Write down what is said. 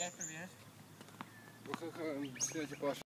Я привет. Ну как, кстати, Паша.